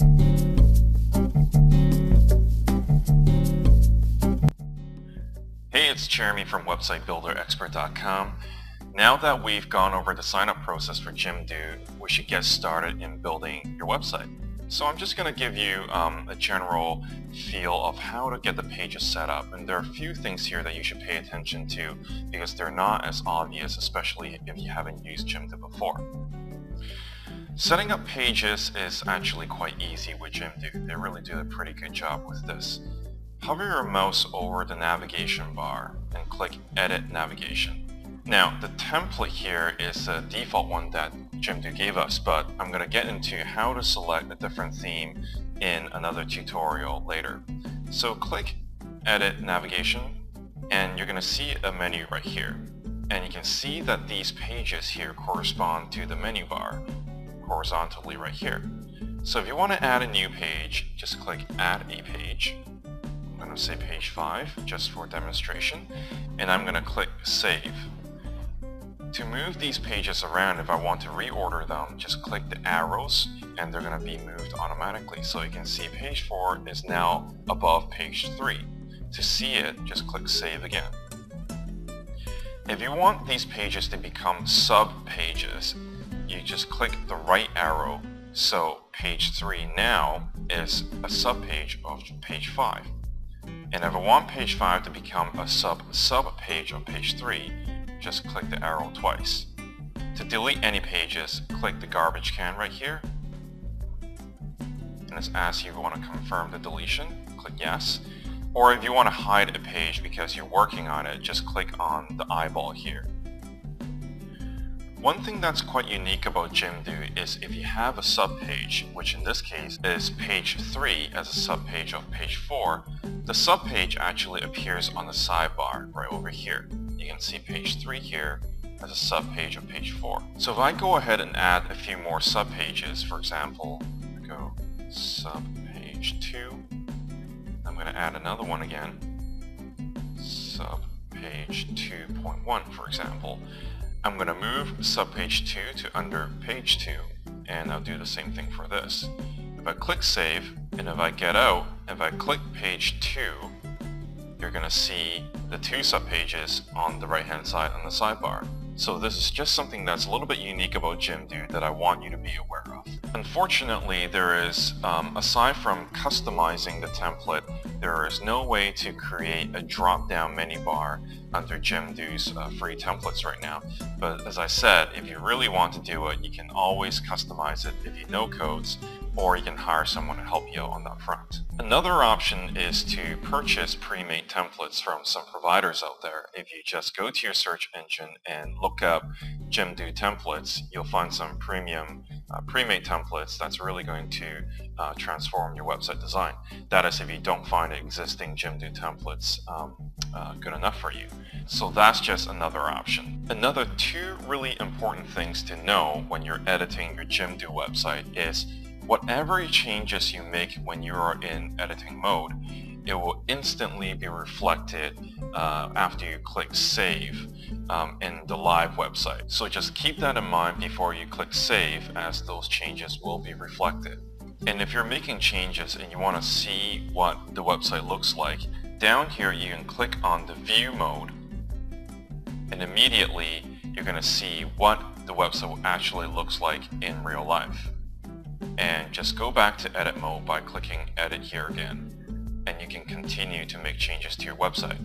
Hey, it's Jeremy from WebsiteBuilderExpert.com. Now that we've gone over the sign-up process for Jimdo, we should get started in building your website. So I'm just going to give you um, a general feel of how to get the pages set up. And there are a few things here that you should pay attention to because they're not as obvious, especially if you haven't used Jimdo before. Setting up pages is actually quite easy with Jimdo. They really do a pretty good job with this. Hover your mouse over the navigation bar and click Edit Navigation. Now, the template here is a default one that Jimdo gave us, but I'm going to get into how to select a different theme in another tutorial later. So click Edit Navigation, and you're going to see a menu right here. And you can see that these pages here correspond to the menu bar horizontally right here. So if you want to add a new page, just click Add a Page, I'm going to say page 5 just for demonstration and I'm going to click save. To move these pages around if I want to reorder them just click the arrows and they're going to be moved automatically so you can see page 4 is now above page 3. To see it just click save again. If you want these pages to become sub pages you just click the right arrow so page 3 now is a subpage of page 5. And if I want page 5 to become a sub-sub page on page 3, just click the arrow twice. To delete any pages, click the garbage can right here. And it's you if you want to confirm the deletion, click yes. Or if you want to hide a page because you're working on it, just click on the eyeball here. One thing that's quite unique about Jimdo is if you have a subpage, which in this case is page 3 as a subpage of page 4, the subpage actually appears on the sidebar right over here. You can see page 3 here as a subpage of page 4. So if I go ahead and add a few more subpages, for example, go subpage 2, I'm going to add another one again, subpage 2.1 for example. I'm going to move subpage 2 to under page 2 and I'll do the same thing for this. If I click save and if I get out, if I click page 2 you're going to see the two subpages on the right hand side on the sidebar. So this is just something that's a little bit unique about Jimdo that I want you to be aware of. Unfortunately, there is, um, aside from customizing the template, there is no way to create a drop-down menu bar under Jimdo's uh, free templates right now. But as I said, if you really want to do it, you can always customize it if you know codes, or you can hire someone to help you on that front. Another option is to purchase pre-made templates from some providers out there. If you just go to your search engine and look up Jimdo templates, you'll find some premium uh, pre-made templates that's really going to uh, transform your website design. That is if you don't find existing Jimdo templates um, uh, good enough for you. So that's just another option. Another two really important things to know when you're editing your Jimdo website is whatever changes you make when you are in editing mode, it will instantly be reflected uh, after you click save um, in the live website. So just keep that in mind before you click save as those changes will be reflected. And if you're making changes and you want to see what the website looks like, down here you can click on the view mode and immediately you're going to see what the website actually looks like in real life. Just go back to edit mode by clicking edit here again and you can continue to make changes to your website.